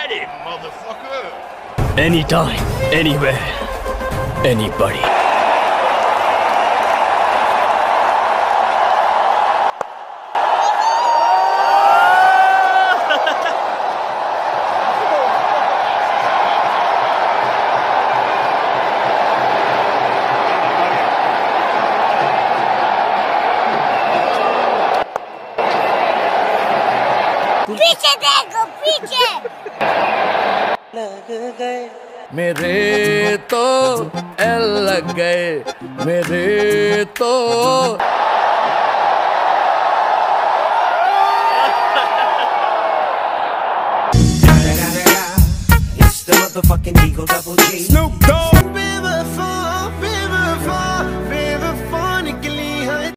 Hey, motherfucker! Anytime, anywhere, anybody. पीछे देखो पीछे मेरे तो एल लग गए मेरे तो It's the motherfucking Eagle Double G. Snoop Dogg!